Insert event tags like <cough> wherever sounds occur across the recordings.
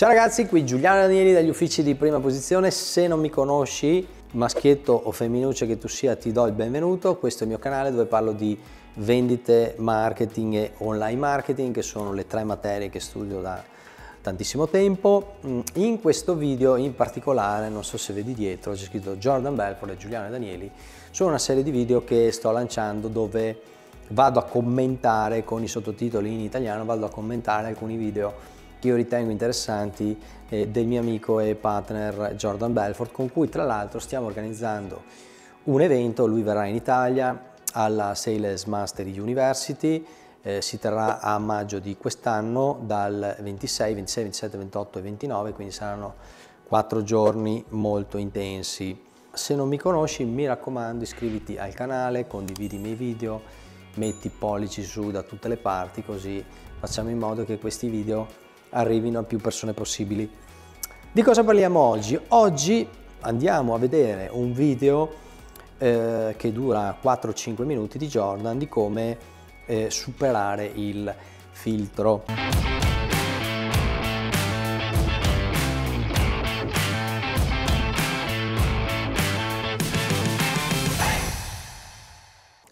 Ciao ragazzi, qui Giuliano Danieli dagli uffici di prima posizione. Se non mi conosci, maschietto o femminuccia che tu sia, ti do il benvenuto. Questo è il mio canale dove parlo di vendite, marketing e online marketing, che sono le tre materie che studio da tantissimo tempo. In questo video in particolare, non so se vedi dietro, c'è scritto Jordan Belfort e Giuliano Danieli, sono una serie di video che sto lanciando dove vado a commentare con i sottotitoli in italiano, vado a commentare alcuni video che io ritengo interessanti eh, del mio amico e partner Jordan Belfort con cui tra l'altro stiamo organizzando un evento, lui verrà in Italia alla Sales Mastery University, eh, si terrà a maggio di quest'anno dal 26, 26, 27, 28 e 29, quindi saranno quattro giorni molto intensi. Se non mi conosci mi raccomando iscriviti al canale, condividi i miei video, metti pollici su da tutte le parti così facciamo in modo che questi video arrivino a più persone possibili. Di cosa parliamo oggi? Oggi andiamo a vedere un video eh, che dura 4-5 minuti di Jordan di come eh, superare il filtro.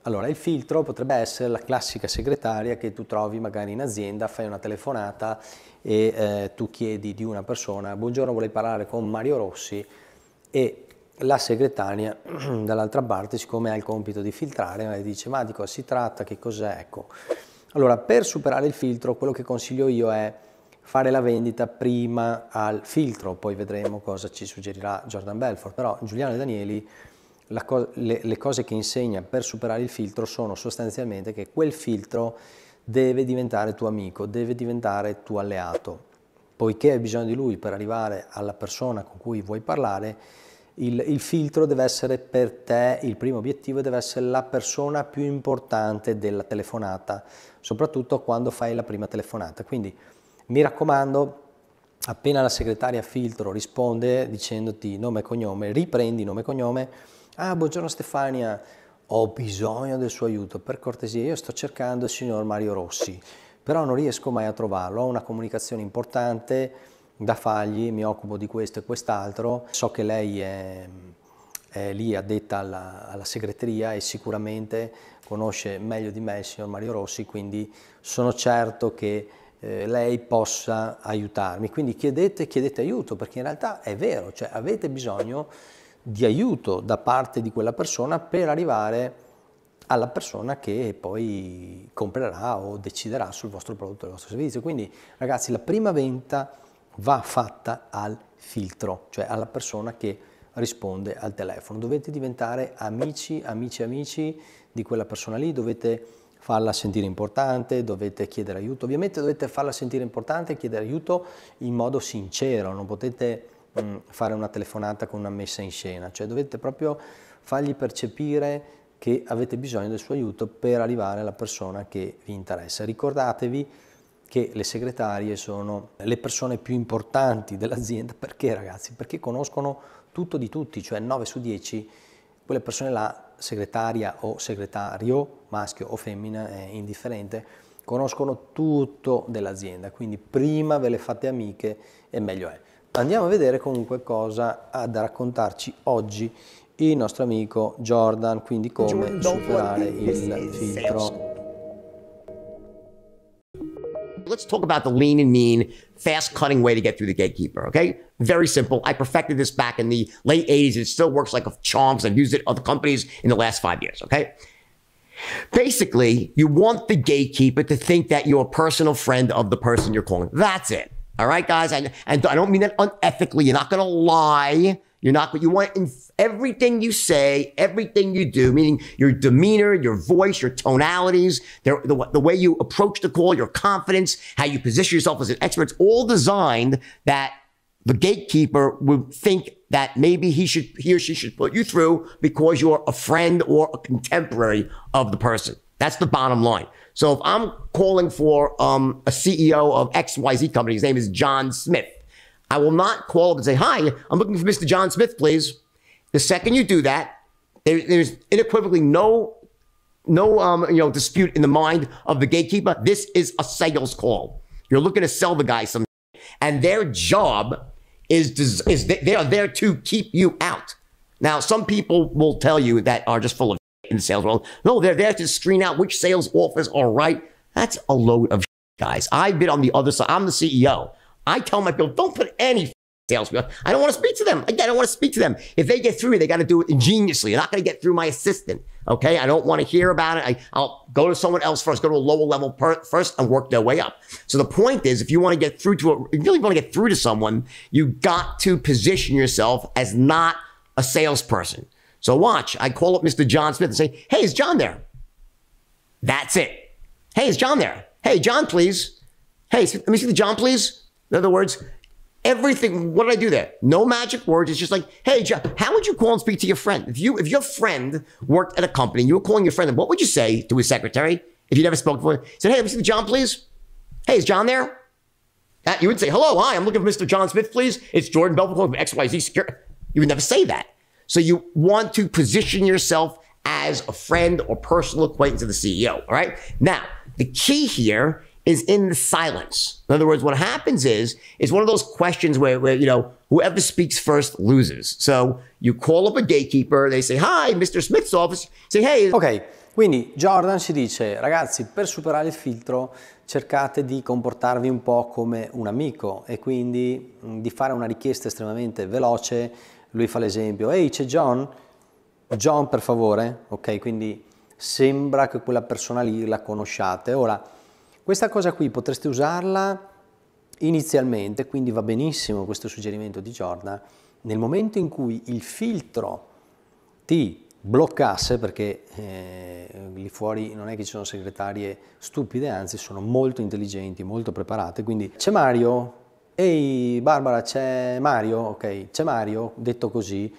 Allora, il filtro potrebbe essere la classica segretaria che tu trovi magari in azienda, fai una telefonata e eh, tu chiedi di una persona, buongiorno, vorrei parlare con Mario Rossi? E la segretaria <clears throat> dall'altra parte, siccome ha il compito di filtrare, dice ma di cosa si tratta, che cos'è, ecco. Allora, per superare il filtro, quello che consiglio io è fare la vendita prima al filtro, poi vedremo cosa ci suggerirà Jordan Belfort, però Giuliano Danieli co le, le cose che insegna per superare il filtro sono sostanzialmente che quel filtro deve diventare tuo amico, deve diventare tuo alleato. Poiché hai bisogno di lui per arrivare alla persona con cui vuoi parlare, il, il, filtro deve essere per te, il primo obiettivo deve essere la persona più importante della telefonata, soprattutto quando fai la prima telefonata. Quindi mi raccomando, appena la segretaria filtro risponde dicendoti nome e cognome, riprendi nome e cognome, Ah, buongiorno Stefania, ho bisogno del suo aiuto, per cortesia, io sto cercando il signor Mario Rossi, però non riesco mai a trovarlo, ho una comunicazione importante da fargli, mi occupo di questo e quest'altro, so che lei è, è lì addetta alla, alla segreteria e sicuramente conosce meglio di me il signor Mario Rossi, quindi sono certo che eh, lei possa aiutarmi. Quindi chiedete, chiedete aiuto, perché in realtà è vero, cioè avete bisogno di aiuto da parte di quella persona per arrivare alla persona che poi comprerà o deciderà sul vostro prodotto o il vostro servizio. Quindi ragazzi la prima venta va fatta al filtro, cioè alla persona che risponde al telefono. Dovete diventare amici, amici, amici di quella persona lì, dovete farla sentire importante, dovete chiedere aiuto. Ovviamente dovete farla sentire importante e chiedere aiuto in modo sincero, non potete Mm, fare una telefonata con una messa in scena, cioè dovete proprio fargli percepire che avete bisogno del suo aiuto per arrivare alla persona che vi interessa. Ricordatevi che le segretarie sono le persone più importanti dell'azienda, perché ragazzi? Perché conoscono tutto di tutti, cioè 9 su 10 quelle persone là, segretaria o segretario, maschio o femmina, è indifferente, conoscono tutto dell'azienda, quindi prima ve le fate amiche e meglio è. Andiamo a vedere comunque cosa ha da raccontarci oggi il nostro amico Jordan, quindi come superare il filtro. Let's talk about the lean and mean, fast cutting way to get through the gatekeeper, okay? Very simple. I perfected this back in the late 80s. It still works like a charm I've used it other companies in the last five years, okay? Basically, you want the gatekeeper to think that you're a personal friend of the person you're calling. That's it. All right, guys. And, and I don't mean that unethically. You're not going to lie. You're not, but you want in everything you say, everything you do, meaning your demeanor, your voice, your tonalities, the, the, the way you approach the call, your confidence, how you position yourself as an expert. It's all designed that the gatekeeper would think that maybe he should, he or she should put you through because you're a friend or a contemporary of the person. That's the bottom line. So if I'm calling for um, a CEO of XYZ company, his name is John Smith, I will not call up and say, Hi, I'm looking for Mr. John Smith, please. The second you do that, there, there's unequivocally no no um, you know dispute in the mind of the gatekeeper. This is a sales call. You're looking to sell the guy some. and their job is is they are there to keep you out. Now, some people will tell you that are just full of in sales world. No, they're there to screen out which sales offers are right. That's a load of guys. I've been on the other side. I'm the CEO. I tell my people, don't put any salespeople. I don't want to speak to them. Again, I don't want to speak to them. If they get through, they got to do it ingeniously. They're not going to get through my assistant. Okay. I don't want to hear about it. I, will go to someone else first, go to a lower level per, first and work their way up. So the point is, if you want to get through to a, if you really want to get through to someone, you got to position yourself as not a salesperson. So watch. I call up Mr. John Smith and say, Hey, is John there? That's it. Hey, is John there? Hey, John, please. Hey, let me see the John, please. In other words, everything. What did I do there? No magic words. It's just like, hey, John, how would you call and speak to your friend? If you if your friend worked at a company, you were calling your friend, what would you say to his secretary if you never spoke before? Said, hey, let me see the John, please. Hey, is John there? You would say, hello, hi, I'm looking for Mr. John Smith, please. It's Jordan Belfort from XYZ Security. You would never say that. So you want to position yourself as a friend or personal acquaintance of the CEO. All right. Now, the key here is in the silence. In other words, what happens is, is one of those questions where, where, you know, whoever speaks first loses. So you call up a gatekeeper, they say, hi, Mr. Smith's office, say, hey. Ok, quindi Jordan ci dice, ragazzi, per superare il filtro cercate di comportarvi un po' come un amico e quindi di fare una richiesta estremamente veloce. Lui fa l'esempio, ehi, c'è John? John, per favore? Ok, quindi sembra che quella persona lì la conosciate. Ora, questa cosa qui potreste usarla inizialmente, quindi va benissimo questo suggerimento di Jordan, nel momento in cui il filtro ti bloccasse, perché eh, lì fuori non è che ci sono segretarie stupide, anzi sono molto intelligenti, molto preparate, quindi c'è Mario, ehi Barbara c'è Mario, ok, c'è Mario, detto così,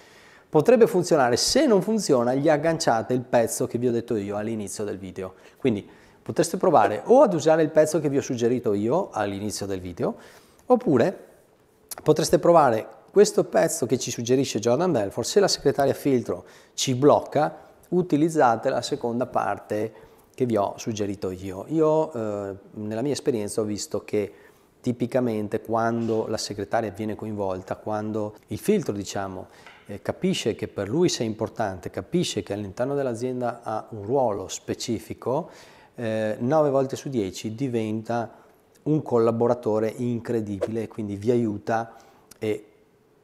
potrebbe funzionare, se non funziona gli agganciate il pezzo che vi ho detto io all'inizio del video, quindi potreste provare o ad usare il pezzo che vi ho suggerito io all'inizio del video, oppure potreste provare questo pezzo che ci suggerisce Jordan Belfort, se la segretaria filtro ci blocca, utilizzate la seconda parte che vi ho suggerito io. Io eh, nella mia esperienza ho visto che tipicamente quando la segretaria viene coinvolta, quando il filtro diciamo eh, capisce che per lui sei importante, capisce che all'interno dell'azienda ha un ruolo specifico, eh, 9 volte su 10 diventa un collaboratore incredibile, quindi vi aiuta e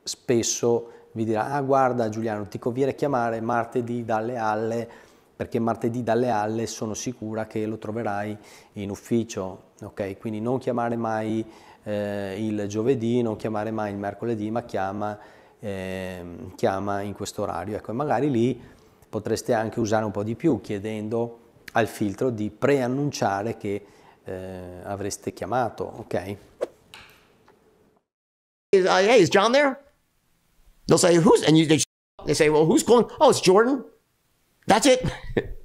spesso vi dirà, ah guarda Giuliano, ti conviene chiamare martedì dalle alle, perché martedì dalle alle sono sicura che lo troverai in ufficio, ok? Quindi non chiamare mai eh, il giovedì, non chiamare mai il mercoledì, ma chiama, eh, chiama in questo orario. Ecco, magari lì potreste anche usare un po' di più, chiedendo al filtro di preannunciare che eh, avreste chiamato, ok? Uh, hey, is John there? They'll say, who's, and you, they, they say, well, who's calling? Oh, it's Jordan. That's it. <laughs>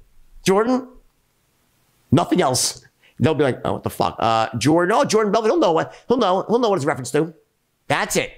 Jordan. Nothing else. They'll be like, oh, what the fuck? Uh, Jordan, oh, Jordan Belfort, he'll know what, he'll know, he'll know what it's reference to. That's it.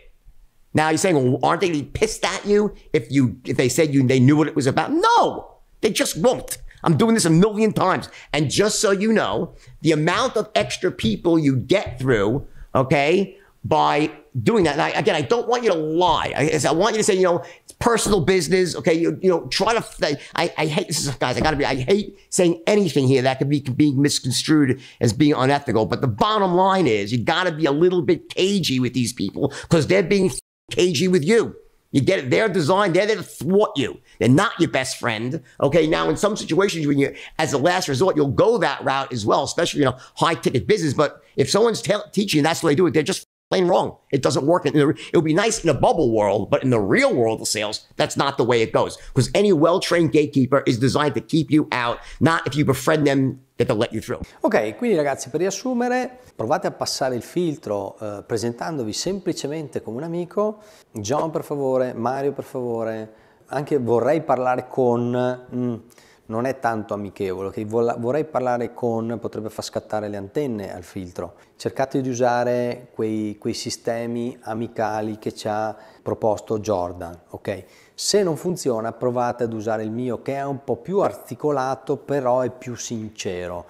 Now you're saying, well, aren't they pissed at you if you, if they said you, they knew what it was about? No, they just won't. I'm doing this a million times. And just so you know, the amount of extra people you get through, okay, by doing that. And I, again, I don't want you to lie. I, I, want you to say, you know, it's personal business. Okay, you, you know, try to. I, I hate this, is, guys. I got to be. I hate saying anything here that could be being misconstrued as being unethical. But the bottom line is, you got to be a little bit cagey with these people because they're being cagey with you. You get it. They're designed, they're there to thwart you. They're not your best friend. Okay. Now, in some situations, when you, as a last resort, you'll go that route as well, especially, you know, high ticket business. But if someone's te- teaching that's what they do they're just plain wrong. It doesn't work. It would be nice in a bubble world, but in the real world of sales, that's not the way it goes. Because any well trained gatekeeper is designed to keep you out, not if you befriend them let you through. Ok, quindi ragazzi, per riassumere, provate a passare il filtro eh, presentandovi semplicemente come un amico. John, per favore, Mario, per favore. Anche vorrei parlare con. Mm, non è tanto amichevole, che vorrei parlare con, potrebbe far scattare le antenne al filtro. Cercate di usare quei, quei sistemi amicali che ci ha proposto Jordan, ok? Se non funziona provate ad usare il mio che è un po' più articolato però è più sincero.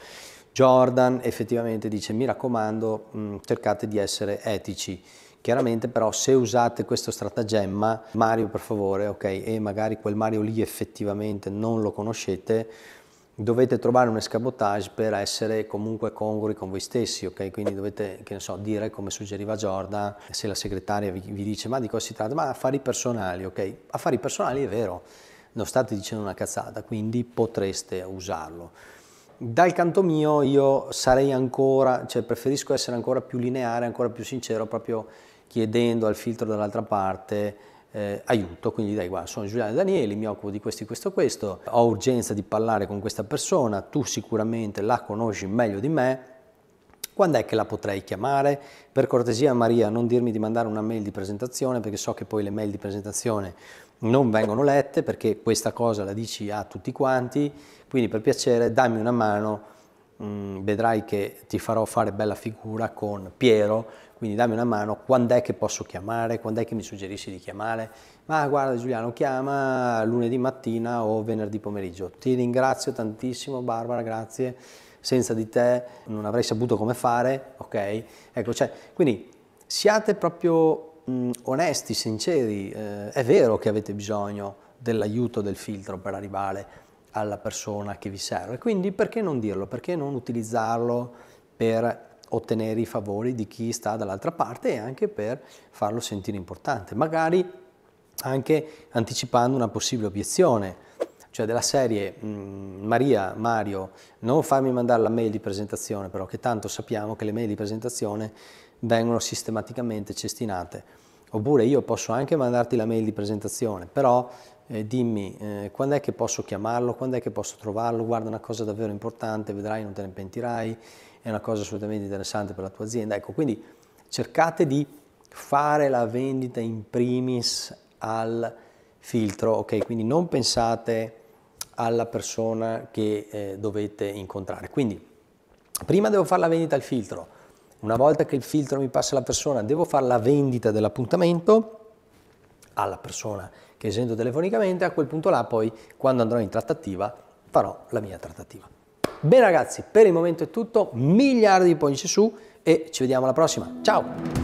Jordan effettivamente dice mi raccomando mm, cercate di essere etici. Chiaramente però se usate questo stratagemma, Mario per favore, ok, e magari quel Mario lì effettivamente non lo conoscete, dovete trovare un escabotage per essere comunque congrui con voi stessi, ok? Quindi dovete, che ne so, dire come suggeriva Jordan, se la segretaria vi, vi dice ma di cosa si tratta? Ma affari personali, ok? Affari personali è vero, non state dicendo una cazzata, quindi potreste usarlo. Dal canto mio io sarei ancora, cioè preferisco essere ancora più lineare, ancora più sincero, proprio chiedendo al filtro dall'altra parte eh, aiuto, quindi dai guarda sono Giuliano Danieli, mi occupo di questo, questo, questo, ho urgenza di parlare con questa persona, tu sicuramente la conosci meglio di me, quando è che la potrei chiamare? Per cortesia Maria non dirmi di mandare una mail di presentazione perché so che poi le mail di presentazione non vengono lette perché questa cosa la dici a tutti quanti, quindi per piacere dammi una mano, mh, mm, vedrai che ti farò fare bella figura con Piero quindi dammi una mano, quando è che posso chiamare, quando è che mi suggerisci di chiamare? Ma guarda Giuliano, chiama lunedì mattina o venerdì pomeriggio. Ti ringrazio tantissimo Barbara, grazie. Senza di te non avrei saputo come fare, ok? Ecco, cioè, quindi siate proprio mh, onesti, sinceri. Eh, è vero che avete bisogno dell'aiuto del filtro per arrivare alla persona che vi serve. Quindi perché non dirlo? Perché non utilizzarlo per ottenere i favori di chi sta dall'altra parte e anche per farlo sentire importante, magari anche anticipando una possibile obiezione, cioè della serie mm, Maria, Mario, non farmi mandare la mail di presentazione, però che tanto sappiamo che le mail di presentazione vengono sistematicamente cestinate. Oppure io posso anche mandarti la mail di presentazione, però eh, dimmi eh, quando è che posso chiamarlo, quando è che posso trovarlo, guarda una cosa davvero importante, vedrai, non te ne pentirai, è una cosa assolutamente interessante per la tua azienda. Ecco, quindi cercate di fare la vendita in primis al filtro, ok? Quindi non pensate alla persona che eh, dovete incontrare. Quindi prima devo fare la vendita al filtro, una volta che il filtro mi passa la persona, devo fare la vendita dell'appuntamento alla persona che sento telefonicamente, a quel punto là poi quando andrò in trattativa farò la mia trattativa. Bene ragazzi, per il momento è tutto, miliardi di pollici su e ci vediamo alla prossima. Ciao!